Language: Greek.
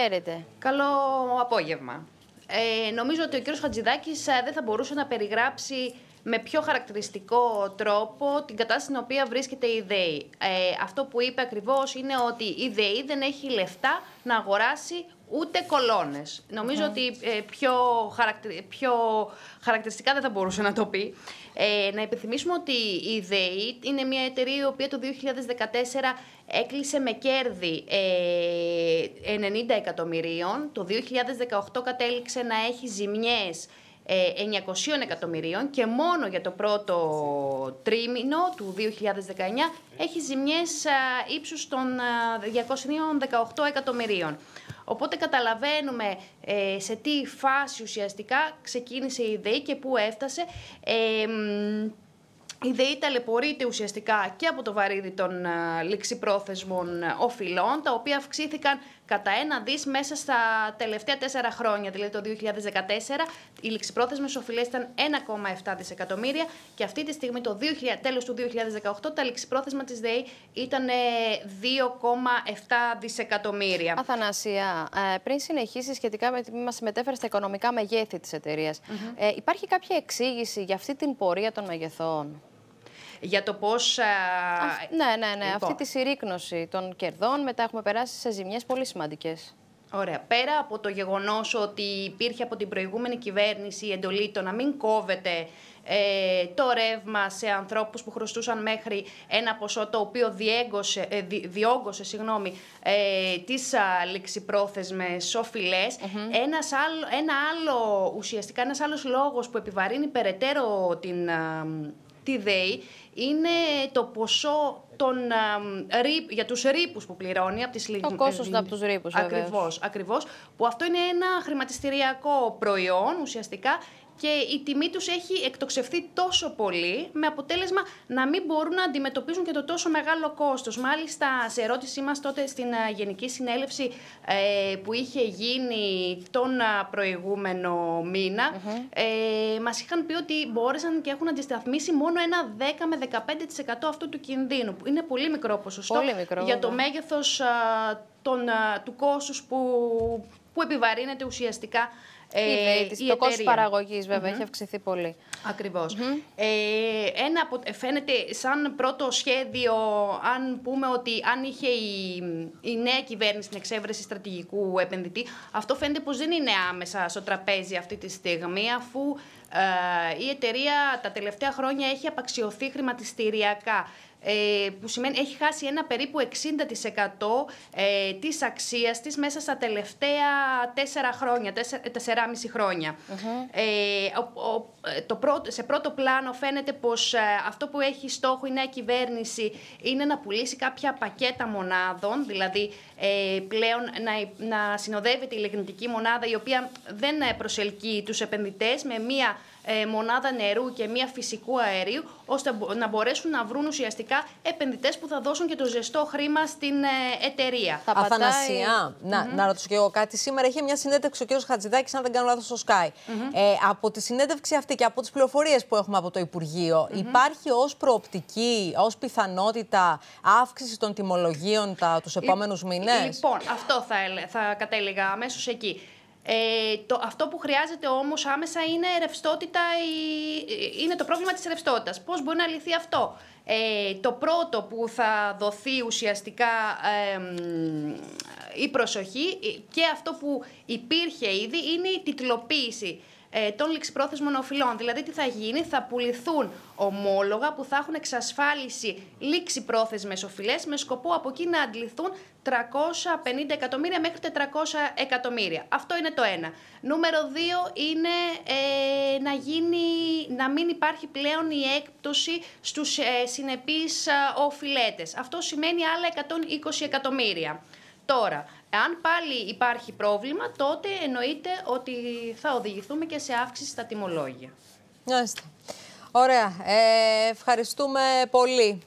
Χαίρετε. Καλό απόγευμα. Ε, νομίζω ότι ο κύριος Χατζηδάκης ε, δεν θα μπορούσε να περιγράψει με πιο χαρακτηριστικό τρόπο την κατάσταση στην οποία βρίσκεται η ΔΕΗ. Ε, αυτό που είπε ακριβώς είναι ότι η ΔΕΗ δεν έχει λεφτά να αγοράσει ούτε κολόνες. Νομίζω ότι ε, πιο, πιο χαρακτηριστικά δεν θα μπορούσε να το πει. Ε, να επιθυμίσουμε ότι η ΔΕΗ είναι μια εταιρεία η οποία το 2014 έκλεισε με κέρδη ε, 90 εκατομμυρίων. Το 2018 κατέληξε να έχει ζημιές 900 ε, εκατομμυρίων και μόνο για το πρώτο τρίμηνο του 2019 έχει ζημιές ύψους των 218 εκατομμυρίων. Οπότε καταλαβαίνουμε ε, σε τι φάση ουσιαστικά ξεκίνησε η ΔΕΗ και πού έφτασε. Ε, η ΔΕΗ ταλαιπωρείται ουσιαστικά και από το βαρύδι των α, ληξιπρόθεσμων οφειλών, τα οποία αυξήθηκαν κατά ένα δις μέσα στα τελευταία τέσσερα χρόνια, δηλαδή το 2014. Οι ληξιπρόθεσμες οφειλές ήταν 1,7 δισεκατομμύρια και αυτή τη στιγμή, το 2000, τέλος του 2018, τα ληξιπρόθεσμα της ΔΕΗ ήταν 2,7 δισεκατομμύρια. Αθανασία, ε, πριν συνεχίσεις σχετικά με τι μας μετέφερες στα οικονομικά μεγέθη της εταιρείας, ε, υπάρχει κάποια εξήγηση για αυτή την πορεία των μεγεθών; Για το πώς. Ναι, ναι, ναι. Λοιπόν. Αυτή τη συρρήκνωση των κερδών μετά έχουμε περάσει σε ζημιές πολύ σημαντικές. Ωραία. Πέρα από το γεγονός ότι υπήρχε από την προηγούμενη κυβέρνηση η εντολή το να μην κόβεται ε, το ρεύμα σε ανθρώπους που χρωστούσαν μέχρι ένα ποσό το οποίο διέγκωσε, ε, διόγκωσε συγγνώμη, ε, τις α, ληξιπρόθεσμες οφειλές. Ένας άλλο, ένα άλλο, ουσιαστικά ένας άλλος λόγος που επιβαρύνει περαιτέρω την, τη ΔΕΗ είναι το ποσό των, για τους ρήπους που πληρώνει από τις Το κόστος από τους ρήπους, ακριβώς, ακριβώς, που αυτό είναι ένα χρηματιστηριακό προϊόν ουσιαστικά και η τιμή τους έχει εκτοξευθεί τόσο πολύ με αποτέλεσμα να μην μπορούν να αντιμετωπίζουν και το τόσο μεγάλο κόστος. Μάλιστα, σε ερώτησή μας τότε στην Γενική Συνέλευση ε, που είχε γίνει τον προηγούμενο μήνα, mm-hmm. ε, μας είχαν πει ότι μπόρεσαν και έχουν αντισταθμίσει μόνο ένα 10 με 15% αυτού του κινδύνου. Είναι πολύ μικρό ποσοστό πολύ μικρό, για το μέγεθος τον, του κόστους που, που επιβαρύνεται ουσιαστικά ε, η το κόστος παραγωγής βέβαια έχει αυξηθεί πολύ. Ακριβώς. Ε, ένα από, φαίνεται σαν πρώτο σχέδιο, αν πούμε ότι αν είχε η, η νέα κυβέρνηση την εξέβρεση στρατηγικού επενδυτή, αυτό φαίνεται πως δεν είναι άμεσα στο τραπέζι αυτή τη στιγμή, αφού ε, η εταιρεία τα τελευταία χρόνια έχει απαξιωθεί χρηματιστηριακά ε, που σημαίνει έχει χάσει ένα περίπου 60% ε, της αξίας της μέσα στα τελευταία 4 χρόνια, 4,5 χρόνια. Ε, ε, το πρώτο, σε πρώτο πλάνο φαίνεται πως ε, αυτό που έχει στόχο η νέα κυβέρνηση είναι να πουλήσει κάποια πακέτα μονάδων, δηλαδή ε, πλέον να, να συνοδεύεται η ηλεκτρική μονάδα η οποία δεν προσελκύει τους επενδυτές με μία ε, μονάδα νερού και μία φυσικού αερίου, ώστε να μπορέσουν να βρουν ουσιαστικά επενδυτές που θα δώσουν και το ζεστό χρήμα στην ε, εταιρεία. Θα Αθανασία, να, mm-hmm. να ρωτήσω και εγώ κάτι. Σήμερα είχε μια συνέντευξη ο κ. Χατζηδάκης, αν δεν κάνω λάθος, στο Sky. Ε, από τη συνέντευξη αυτή και από τις πληροφορίες που έχουμε από το Υπουργείο, υπάρχει ως προοπτική, ως πιθανότητα αύξηση των τιμολογίων τους επόμενους μήνες; Λοιπόν, αυτό θα, θα κατέληγα αμέσως εκεί. Ε, το, αυτό που χρειάζεται όμως άμεσα είναι ρευστότητα, η, είναι το πρόβλημα της ρευστότητας. Πώς μπορεί να λυθεί αυτό; Ε, το πρώτο που θα δοθεί ουσιαστικά η προσοχή και αυτό που υπήρχε ήδη είναι η τιτλοποίηση ε, των ληξιπρόθεσμων οφειλών. Δηλαδή, τι θα γίνει, θα πουληθούν ομόλογα που θα έχουν εξασφάλιση λήξη πρόθεσμε οφειλές με σκοπό από εκεί να αντληθούν 350 εκατομμύρια μέχρι 400 εκατομμύρια. Αυτό είναι το ένα. Νούμερο δύο είναι ε, να, γίνει, να μην υπάρχει πλέον η έκπτωση στους ε, συνεπείς ε, οφειλέτες. Αυτό σημαίνει άλλα 120 εκατομμύρια. Τώρα, αν πάλι υπάρχει πρόβλημα, τότε εννοείται ότι θα οδηγηθούμε και σε αύξηση στα τιμολόγια. Ωραία. Ε, ευχαριστούμε πολύ.